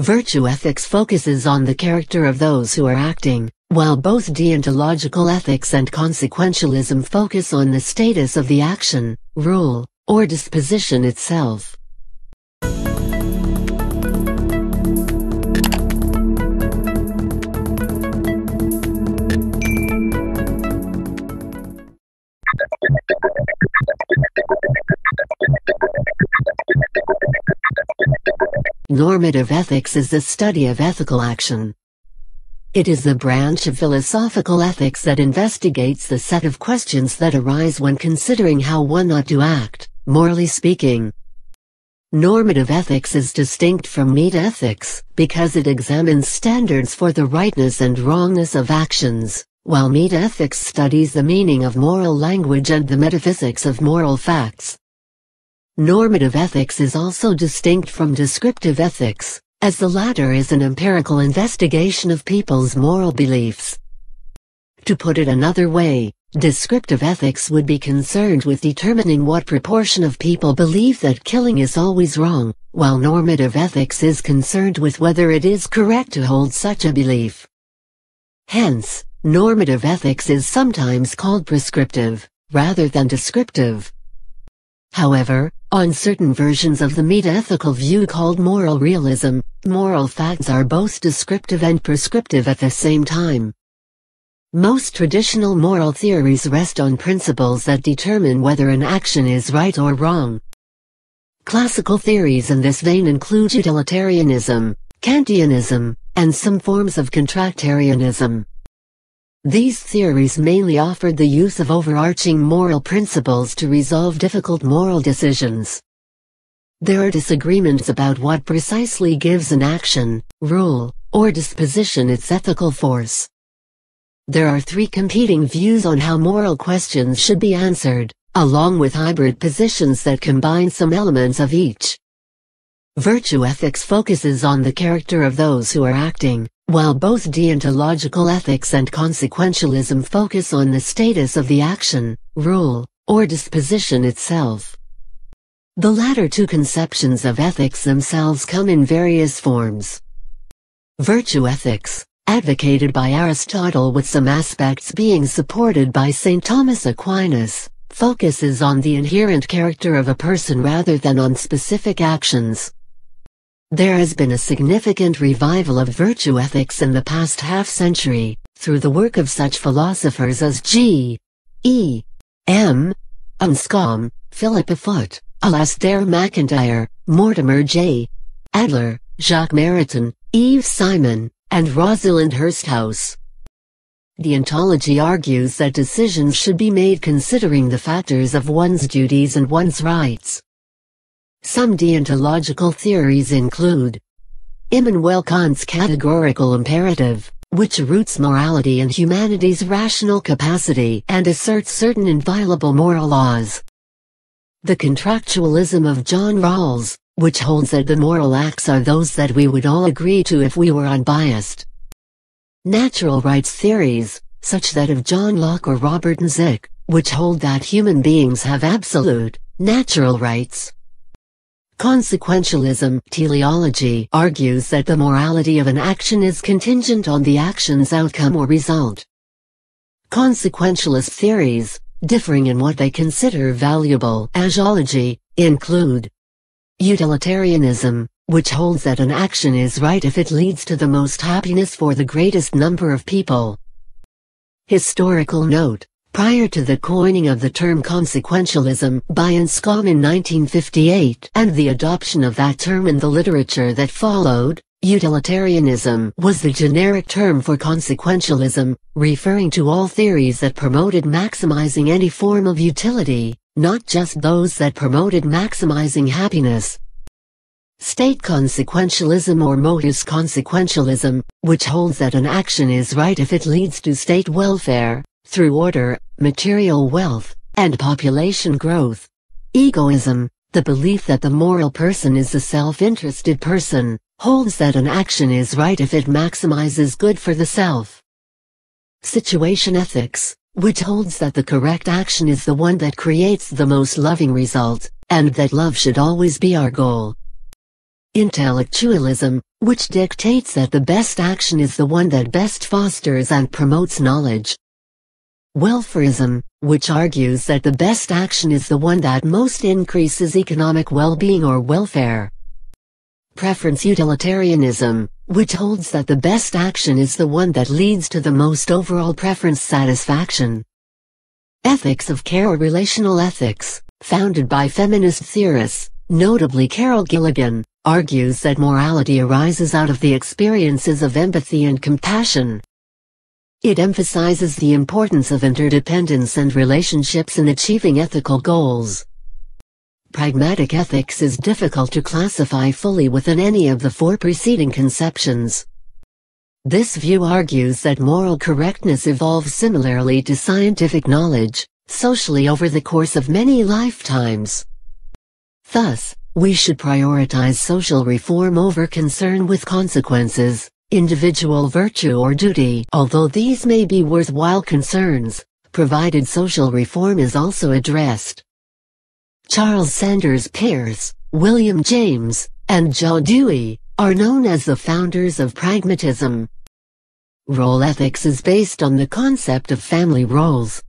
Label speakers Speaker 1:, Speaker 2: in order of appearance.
Speaker 1: Virtue ethics focuses on the character of those who are acting, while both deontological ethics and consequentialism focus on the status of the action, rule, or disposition itself. Normative ethics is the study of ethical action. It is the branch of philosophical ethics that investigates the set of questions that arise when considering how one ought to act, morally speaking. Normative ethics is distinct from metaethics because it examines standards for the rightness and wrongness of actions, while metaethics studies the meaning of moral language and the metaphysics of moral facts. Normative ethics is also distinct from descriptive ethics, as the latter is an empirical investigation of people's moral beliefs. To put it another way, descriptive ethics would be concerned with determining what proportion of people believe that killing is always wrong, while normative ethics is concerned with whether it is correct to hold such a belief. Hence, normative ethics is sometimes called prescriptive, rather than descriptive. However, on certain versions of the metaethical view called moral realism, moral facts are both descriptive and prescriptive at the same time. Most traditional moral theories rest on principles that determine whether an action is right or wrong. Classical theories in this vein include utilitarianism, Kantianism, and some forms of contractarianism. These theories mainly offered the use of overarching moral principles to resolve difficult moral decisions. There are disagreements about what precisely gives an action, rule, or disposition its ethical force. There are three competing views on how moral questions should be answered, along with hybrid positions that combine some elements of each. Virtue ethics focuses on the character of those who are acting, while both deontological ethics and consequentialism focus on the status of the action, rule, or disposition itself. The latter two conceptions of ethics themselves come in various forms. Virtue ethics, advocated by Aristotle with some aspects being supported by St. Thomas Aquinas, focuses on the inherent character of a person rather than on specific actions. There has been a significant revival of virtue ethics in the past half-century, through the work of such philosophers as G. E. M. Anscombe, Philippa Foot, Alasdair MacIntyre, Mortimer J. Adler, Jacques Maritain, Yves Simon, and Rosalind Hursthouse. Deontology argues that decisions should be made considering the factors of one's duties and one's rights. Some deontological theories include Immanuel Kant's categorical imperative, which roots morality in humanity's rational capacity and asserts certain inviolable moral laws. The contractualism of John Rawls, which holds that the moral acts are those that we would all agree to if we were unbiased. Natural rights theories, such that of John Locke or Robert Nozick, which hold that human beings have absolute, natural rights, Consequentialism teleology argues that the morality of an action is contingent on the action's outcome or result. Consequentialist theories, differing in what they consider valuable axiology, include utilitarianism, which holds that an action is right if it leads to the most happiness for the greatest number of people. Historical note prior to the coining of the term consequentialism by Anscombe in 1958 and the adoption of that term in the literature that followed, utilitarianism was the generic term for consequentialism, referring to all theories that promoted maximizing any form of utility, not just those that promoted maximizing happiness. State consequentialism or Mohist consequentialism, which holds that an action is right if it leads to state welfare, through order, material wealth, and population growth. Egoism, the belief that the moral person is a self-interested person, holds that an action is right if it maximizes good for the self. Situation ethics, which holds that the correct action is the one that creates the most loving result, and that love should always be our goal. Intellectualism, which dictates that the best action is the one that best fosters and promotes knowledge. Welfarism, which argues that the best action is the one that most increases economic well-being or welfare. Preference utilitarianism, which holds that the best action is the one that leads to the most overall preference satisfaction. Ethics of care or relational ethics, founded by feminist theorists, notably Carol Gilligan, argues that morality arises out of the experiences of empathy and compassion. It emphasizes the importance of interdependence and relationships in achieving ethical goals. Pragmatic ethics is difficult to classify fully within any of the four preceding conceptions. This view argues that moral correctness evolves similarly to scientific knowledge, socially over the course of many lifetimes. Thus, we should prioritize social reform over concern with consequences, individual virtue or duty. Although these may be worthwhile concerns, provided social reform is also addressed. Charles Sanders Peirce, William James, and John Dewey, are known as the founders of pragmatism. Role ethics is based on the concept of family roles,